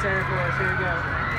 Santa Claus. Here you go.